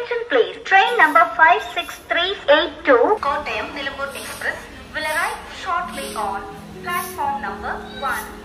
Attention please. Train number 56382 Kottayam Nilambur Express will arrive shortly on platform number 1.